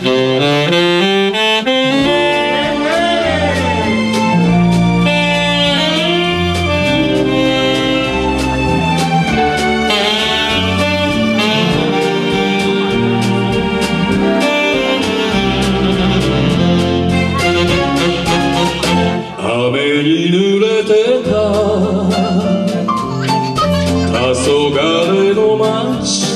雨に濡れてた黄昏の街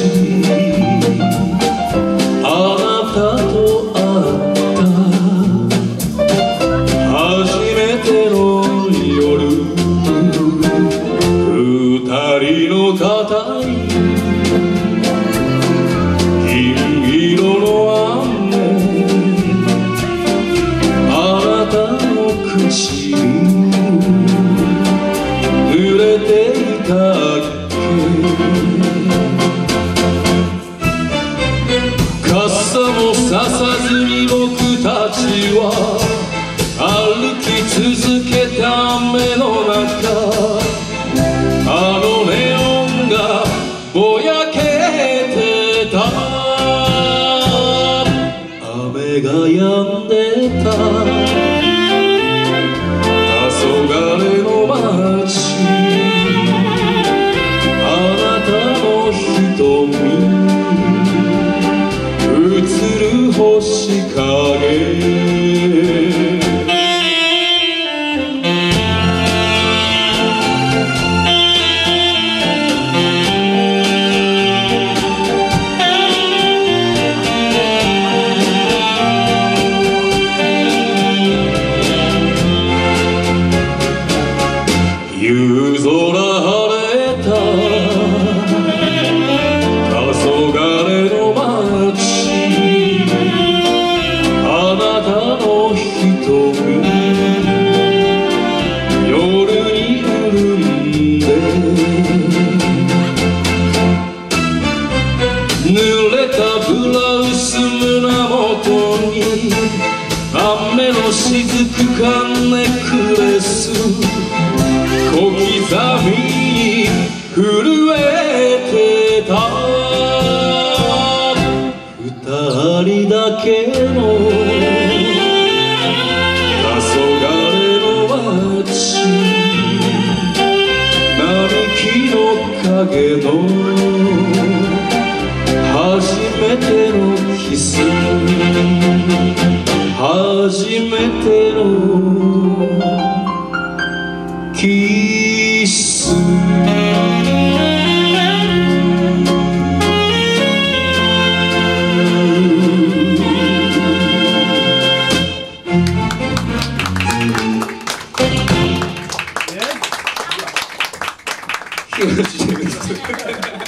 ていたっけ傘もささずに僕たちは歩き続けた雨の中あのネオンがぼやけてた。雨が止んでた。黄昏映る星影。雨の雫がネックレス。小刻みに震えてた。二人だけの。黄昏の街。並木の影の。 그렇지.